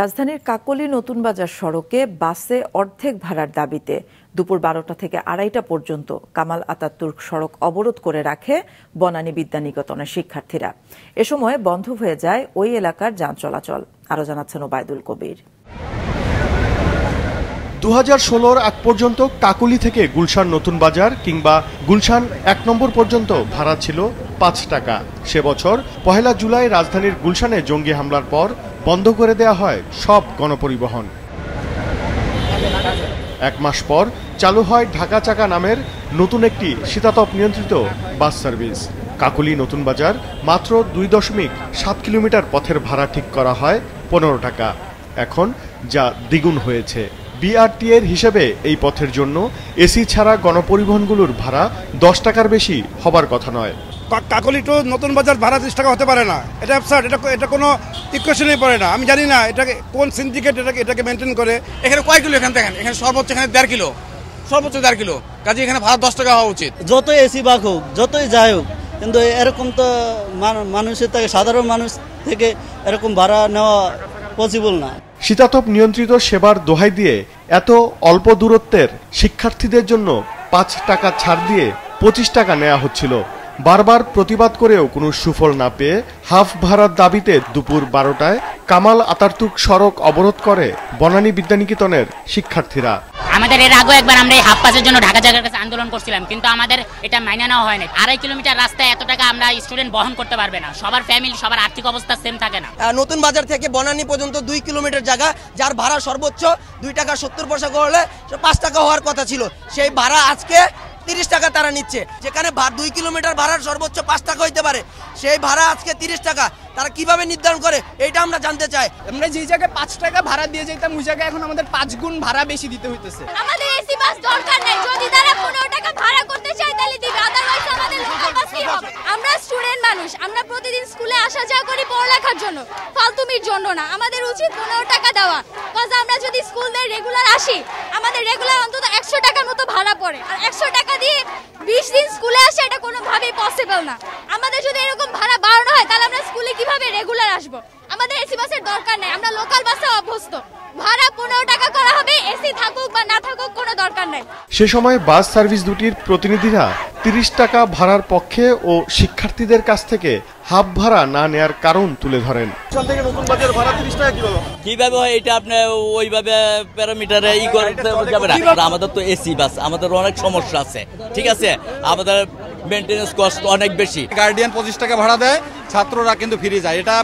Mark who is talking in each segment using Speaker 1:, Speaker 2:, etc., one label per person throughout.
Speaker 1: রাজধানীর কাকলি নতুন বাজার সড়কে বাসে অর্ধেক ভাড়ার দাবিতে দুপুর বারোটা থেকে আড়াইটা পর্যন্ত কামাল আতাতুর্ক সড়ক অবরোধ করে রাখে বনানী বিদ্যানিকেতনের শিক্ষার্থীরা। এ সময় বন্ধ হয়ে যায় ওই এলাকার যান চলাচল। আরও জানাচ্ছেন ওবায়দুল কবির।
Speaker 2: দু হাজার ষোলোর আগ পর্যন্ত কাকুলি থেকে গুলশান নতুন বাজার কিংবা গুলশান এক নম্বর পর্যন্ত ভাড়া ছিল পাঁচ টাকা। সে বছর পহেলা জুলাই রাজধানীর গুলশানে জঙ্গি হামলার পর বন্ধ করে দেয়া হয় সব গণপরিবহন। এক মাস পর চালু হয় ঢাকা চাকা নামের নতুন একটি শীতাতপ নিয়ন্ত্রিত বাস সার্ভিস। কাকুলি নতুন বাজার মাত্র দুই দশমিক সাত কিলোমিটার পথের ভাড়া ঠিক করা হয় পনেরো টাকা। এখন যা দ্বিগুণ হয়েছে। বিআরটি এর হিসেবে এই পথের জন্য এসি ছাড়া গণপরিবহনগুলোর ভাড়া দশ টাকার বেশি হবার কথা নয়।
Speaker 3: কাকলি টু নতুন বাজার ভাড়া ত্রিশ টাকা হতে পারে না। এটা অ্যাবসার্ড এটা এটা কোনো ইকুয়েশনই পড়ে না। আমি জানি না এটাকে কোন সিন্ডিকেট এটাকে এটাকে মেনটেন করে।
Speaker 4: এখানে কয় কিলো এখানে দেখেন এখানে সর্বোচ্চ এখানে দেড় কিলো। সর্বোচ্চ দেড় কিলো। কাজে এখানে ভাড়া দশ টাকা হওয়া উচিত।
Speaker 5: যতই এসি বাক হোক যতই যাই হোক কিন্তু এরকম তো মানুষের থেকে সাধারণ মানুষ থেকে এরকম ভাড়া নেওয়া পসিবল না।
Speaker 2: শীতাতপ নিয়ন্ত্রিত সেবার দোহাই দিয়ে এত অল্প দূরত্বের শিক্ষার্থীদের জন্য পাঁচ টাকা ছাড় দিয়ে পঁচিশ টাকা নেওয়া হচ্ছিল। বারবার প্রতিবাদ করেও কোনো সুফল না পেয়ে হাফ ভাড়ার দাবিতে দুপুর বারোটায় কামাল আতারতুক সড়ক অবরোধ করে বনানী বিদ্যানিকেতনের শিক্ষার্থীরা।
Speaker 6: আমাদের এর আগেও একবার আমরা এই হাফ পাসের জন্য ঢাকা জায়গার কাছে আন্দোলন করছিলাম কিন্তু আমাদের এটা মাইনে নেওয়া হয়নি। আড়াই কিলোমিটার রাস্তায় এত টাকা আমরা স্টুডেন্ট বহন করতে পারবে না। সবার ফ্যামিলি সবার আর্থিক অবস্থা সেম থাকে না।
Speaker 7: নতুন বাজার থেকে বনানী পর্যন্ত দুই কিলোমিটার জায়গা যার ভাড়া সর্বোচ্চ দুই টাকা সত্তর পয়সা করলে পাঁচ টাকা হওয়ার কথা ছিল। সেই ভাড়া আজকে তিরিশ টাকা তারা নিচ্ছে। যেখানে দুই কিলোমিটার ভাড়ার সর্বোচ্চ পাঁচ টাকা হইতে পারে। সেই ভাড়া আজকে তিরিশ টাকা। তারা কীভাবে নির্ধারণ করে? এটা আমরা জানতে চাই।
Speaker 8: আমরা যেই জায়গায় পাঁচ টাকা ভাড়া দিয়ে যেতাম ওই জায়গায় এখন আমাদের পাঁচ গুণ ভাড়া বেশি দিতে হইতেছে।
Speaker 9: আমাদের এসি বাস দরকার নাই। যদি তারা পনেরো টাকা ভাড়া করতে চায় তাহলে দিবে। আদারওয়াইজ আমাদের লোকাল বাসই হবে। আমরা স্টুডেন্ট মানুষ। আমরা প্রতিদিন স্কুলে আসা যাওয়া করি পড়ালেখার জন্য। ফালতুমির জন্য না। আমাদের উচিত পনেরো টাকা দেওয়া। আমরা যদি স্কুল দিয়ে রেগুলার আসি আমাদের রেগুলার অন্তত একশো টাকার মতো ভাড়া পড়ে আর একশো টাকা দিয়ে বিশ দিন স্কুলে আসা এটা কোনোভাবেই পসিবল না। আমাদের যদি এরকম ভাড়া বাড়ানো হয় তাহলে আমরা স্কুলে কীভাবে রেগুলার আসব? আমাদের এসি বাসের দরকার নাই আমরা লোকাল বাসে অভ্যস্ত। ভাড়া পনেরো টাকা করা হবে এসি থাকুক বা না থাকুক কোনো দরকার নাই।
Speaker 2: সে সময় বাস সার্ভিস দুটির প্রতিনিধিরা তিরিশ টাকা ভাড়ার পক্ষে ও শিক্ষার্থীদের কাছ থেকে হাফ ভাড়া না নেয়ার কারণ তুলে ধরেন।
Speaker 5: কীভাবে হয় এটা আপনি ওইভাবে প্যারামিটারে ই করতে যাবে না আমাদের তো এসি বাস আমাদের অনেক সমস্যা আছে ঠিক আছে? আমাদের মেনটেন্যান্স কস্ট অনেক বেশি।
Speaker 3: গার্ডিয়ান পঁচিশ টাকা ভাড়া দেয় ছাত্ররা কিন্তু ফিরে যায়। এটা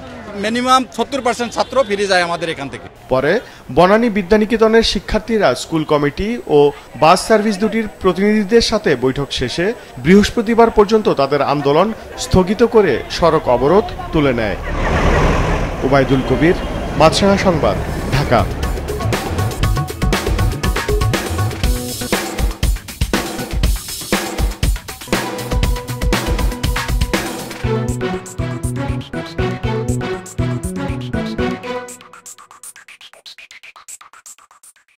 Speaker 3: মিনিমাম সত্তর পার্সেন্ট ছাত্র ফিরে যায় আমাদের এখান থেকে।
Speaker 2: পরে বনানী বিদ্যানিকেতনের শিক্ষার্থীরা স্কুল কমিটি ও বাস সার্ভিস দুটির প্রতিনিধিদের সাথে বৈঠক শেষে বৃহস্পতিবার পর্যন্ত তাদের আন্দোলন স্থগিত করে সড়ক অবরোধ তুলে নেয়। ওবায়দুল কবির মাছরাঙা সংবাদ ঢাকা।